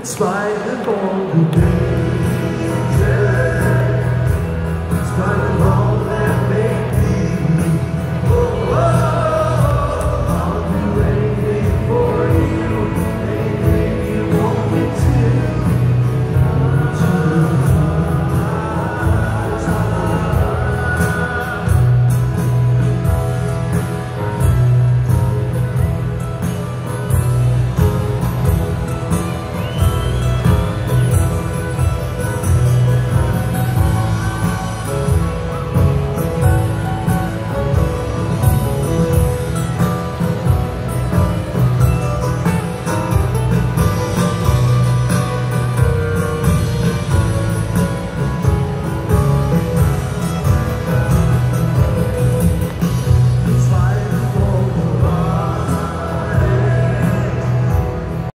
It's by the ball.